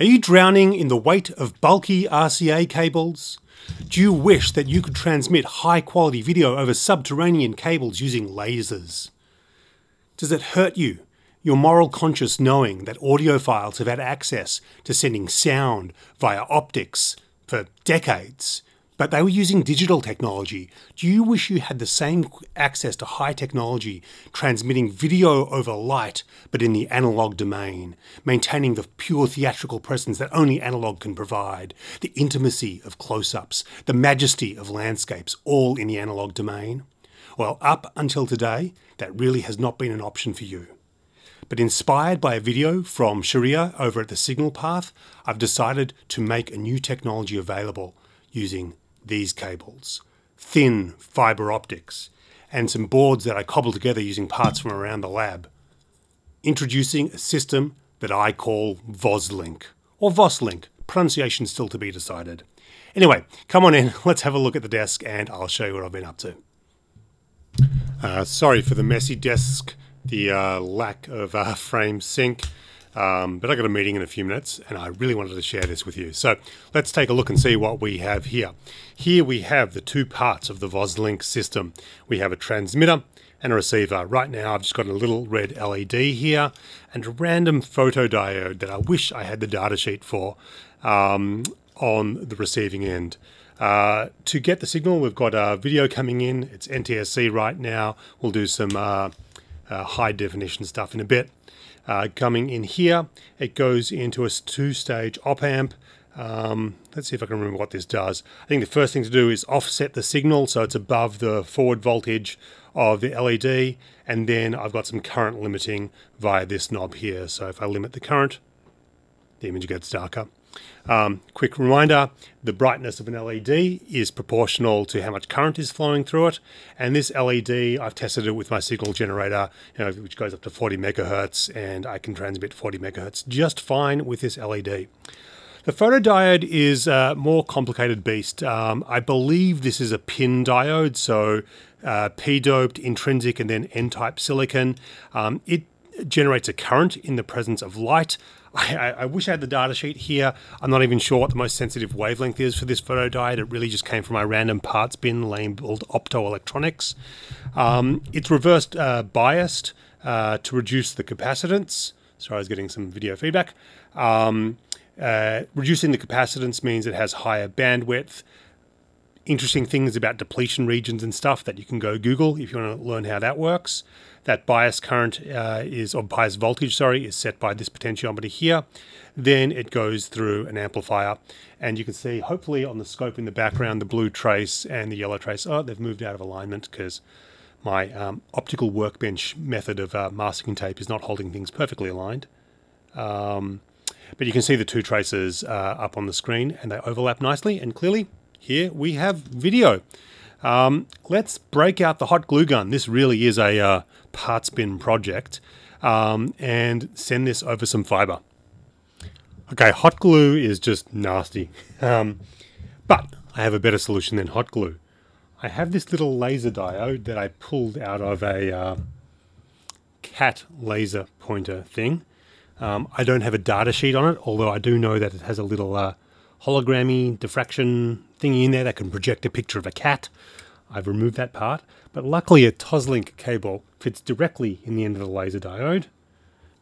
Are you drowning in the weight of bulky RCA cables? Do you wish that you could transmit high quality video over subterranean cables using lasers? Does it hurt you, your moral conscience, knowing that audiophiles have had access to sending sound via optics for decades? But they were using digital technology. Do you wish you had the same access to high technology, transmitting video over light, but in the analog domain, maintaining the pure theatrical presence that only analog can provide, the intimacy of close ups, the majesty of landscapes, all in the analog domain? Well, up until today, that really has not been an option for you. But inspired by a video from Shahriar over at the Signal Path, I've decided to make a new technology available using these cables, thin fibre optics, and some boards that I cobbled together using parts from around the lab. Introducing a system that I call VOSLink, or VOSLink, pronunciation still to be decided. Anyway, come on in, let's have a look at the desk and I'll show you what I've been up to. Uh, sorry for the messy desk, the uh, lack of uh, frame sync. Um, but I got a meeting in a few minutes and I really wanted to share this with you. So let's take a look and see what we have here. Here we have the two parts of the VOSLink system. We have a transmitter and a receiver. Right now I've just got a little red LED here and a random photodiode that I wish I had the datasheet for um, on the receiving end. Uh, to get the signal, we've got a video coming in. It's NTSC right now. We'll do some uh, uh, high definition stuff in a bit. Uh, coming in here, it goes into a two-stage op amp. Um, let's see if I can remember what this does. I think the first thing to do is offset the signal so it's above the forward voltage of the LED, and then I've got some current limiting via this knob here. So if I limit the current, the image gets darker. Um, quick reminder, the brightness of an LED is proportional to how much current is flowing through it. And this LED, I've tested it with my signal generator, you know, which goes up to 40 megahertz, and I can transmit 40 megahertz just fine with this LED. The photodiode is a more complicated beast. Um, I believe this is a PIN diode, so uh, P-doped, intrinsic, and then N-type silicon. Um, it generates a current in the presence of light. I, I, wish I had the data sheet here. I'm not even sure what the most sensitive wavelength is for this photodiode. It really just came from my random parts bin labeled optoelectronics. Um, it's reversed uh, biased uh, to reduce the capacitance. Sorry, I was getting some video feedback. Um, uh, reducing the capacitance means it has higher bandwidth. Interesting things about depletion regions and stuff that you can go Google if you want to learn how that works. That bias current uh, is, or bias voltage, sorry, is set by this potentiometer here. Then it goes through an amplifier, and you can see, hopefully, on the scope in the background, the blue trace and the yellow trace. Oh, they've moved out of alignment because my um, optical workbench method of uh, masking tape is not holding things perfectly aligned. Um, but you can see the two traces uh, up on the screen, and they overlap nicely and clearly. Here we have video. Um, let's break out the hot glue gun. This really is a uh, parts bin project um, and send this over some fiber. Okay, hot glue is just nasty. Um, but I have a better solution than hot glue. I have this little laser diode that I pulled out of a uh, cat laser pointer thing. Um, I don't have a data sheet on it, although I do know that it has a little uh, hologrammy diffraction thingy in there that can project a picture of a cat. I've removed that part, but luckily a Toslink cable fits directly in the end of the laser diode.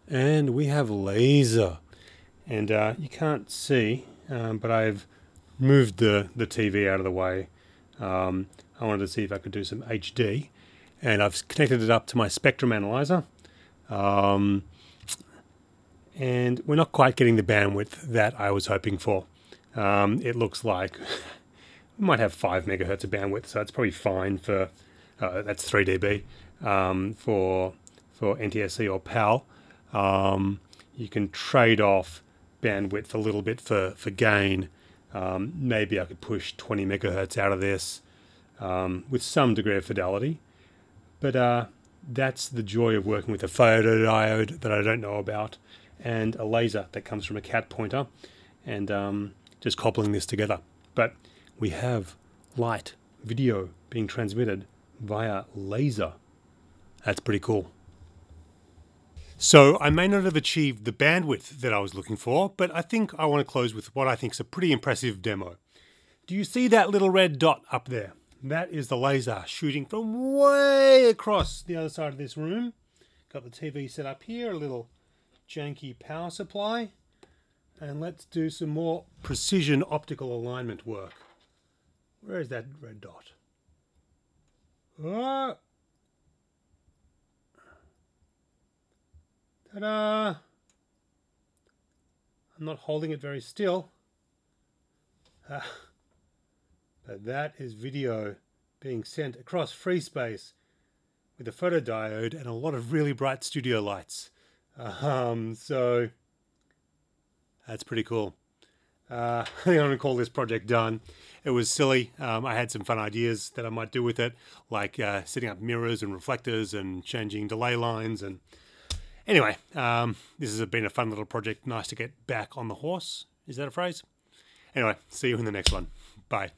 And we have laser. And uh, you can't see, um, but I've moved the, the TV out of the way. Um, I wanted to see if I could do some HD. And I've connected it up to my spectrum analyzer. Um, and we're not quite getting the bandwidth that I was hoping for. Um, it looks like we might have 5 megahertz of bandwidth, so it's probably fine for, uh, that's 3 dB, um, for, for NTSC or PAL. Um, you can trade off bandwidth a little bit for, for gain. Um, maybe I could push 20 megahertz out of this um, with some degree of fidelity. But uh, that's the joy of working with a photodiode that I don't know about and a laser that comes from a cat pointer and um, just cobbling this together. But we have light, video being transmitted via laser. That's pretty cool. So I may not have achieved the bandwidth that I was looking for, but I think I want to close with what I think is a pretty impressive demo. Do you see that little red dot up there? That is the laser shooting from way across the other side of this room. Got the TV set up here, a little janky power supply. And let's do some more precision optical alignment work. Where is that red dot? Oh! Ta-da! I'm not holding it very still. Ah. But that is video being sent across free space with a photodiode and a lot of really bright studio lights. Um, so that's pretty cool. Uh, I think I'm going to call this project done. It was silly. Um, I had some fun ideas that I might do with it, like uh, setting up mirrors and reflectors and changing delay lines. And anyway, um, this has been a fun little project. Nice to get back on the horse. Is that a phrase? Anyway, see you in the next one. Bye.